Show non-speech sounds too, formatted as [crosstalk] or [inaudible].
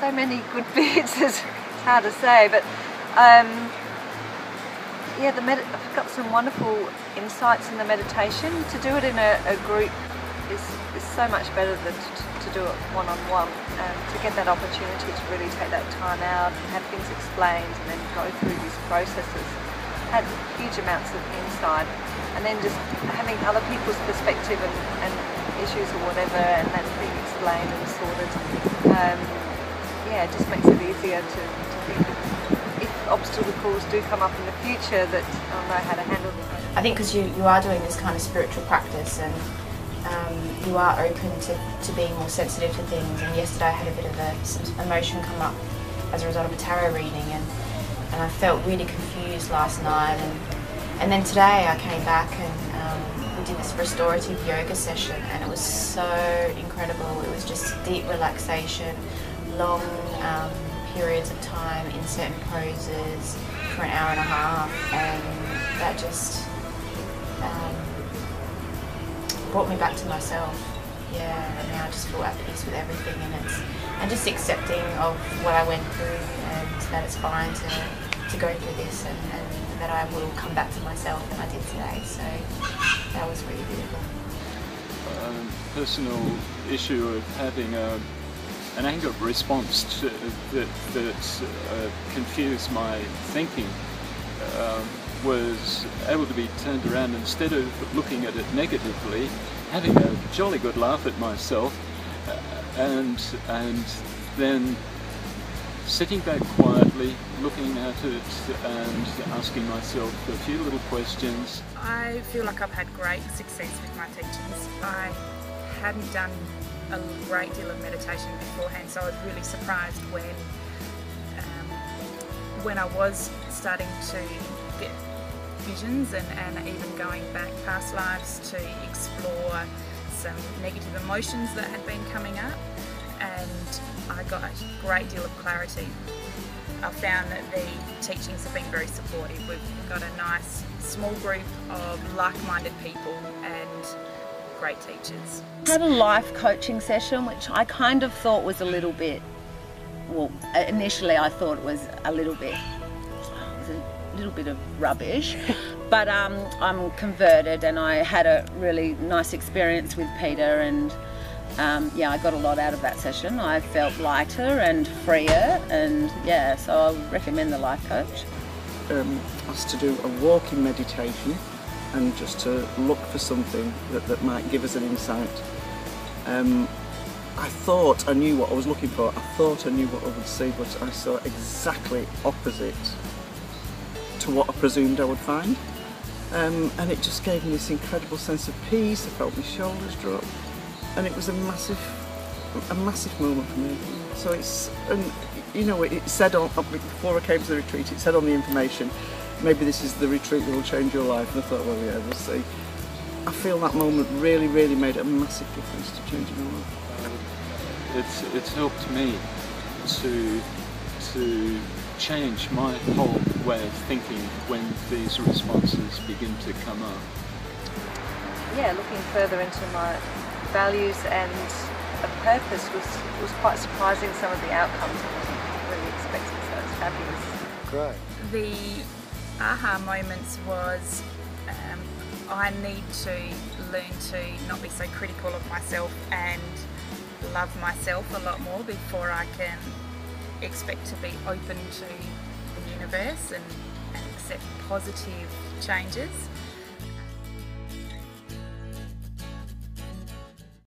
so many good [laughs] bits. it's hard to say, but um, yeah, the med- I've got some wonderful insights in the meditation. To do it in a, a group is, is so much better than to, to do it one on one. to get that opportunity to really take that time out and have things explained and then go through these processes had huge amounts of insight. And then just having other people's perspective and, and issues or whatever, and that's being explained and sorted. Um, yeah, it just makes it easier to, to think if obstacles do come up in the future that I'll know how to handle them. I think because you, you are doing this kind of spiritual practice and um, you are open to, to being more sensitive to things. And yesterday I had a bit of a, some emotion come up as a result of a tarot reading, and, and I felt really confused last night. And, and then today I came back and um, we did this restorative yoga session, and it was so incredible. It was just deep relaxation, long um, periods of time in certain poses for an hour and a half, and that just um, brought me back to myself. Yeah, and now I just feel at peace with everything, and it's and just accepting of what I went through, and that it's fine to to go through this, and, and that I will come back to myself, and I did today. So that was really beautiful. Um, personal issue of having a an anger response to, that, that uh, confused my thinking um, was able to be turned around instead of looking at it negatively, having a jolly good laugh at myself, uh, and and then sitting back quietly, looking at it, and asking myself a few little questions. I feel like I've had great success with my teachings. I hadn't done a great deal of meditation beforehand, so I was really surprised when um, when I was starting to get visions and, and even going back past lives to explore some negative emotions that had been coming up and I got a great deal of clarity. I found that the teachings have been very supportive. We've got a nice small group of like-minded people and great teachers. I had a life coaching session which I kind of thought was a little bit, well initially I thought it was a little bit, was a little bit of rubbish [laughs] but um, I'm converted and I had a really nice experience with Peter and um, yeah I got a lot out of that session. I felt lighter and freer and yeah so I recommend the life coach. Um, us to do a walking meditation and just to look for something that, that might give us an insight. Um, I thought I knew what I was looking for, I thought I knew what I would see, but I saw exactly opposite to what I presumed I would find. Um, and it just gave me this incredible sense of peace, I felt my shoulders drop, and it was a massive, a massive moment for me. So it's, and you know, it said on, before I came to the retreat, it said on the information, maybe this is the retreat that will change your life. And I thought, well, yeah, we'll see. I feel that moment really, really made a massive difference to changing my life. It's, it's helped me to, to change my whole way of thinking when these responses begin to come up. Yeah, looking further into my values and a purpose was, was quite surprising some of the outcomes I wasn't really expecting, so it's fabulous. Great. The aha moments was um, I need to learn to not be so critical of myself and love myself a lot more before I can expect to be open to the universe and, and accept positive changes.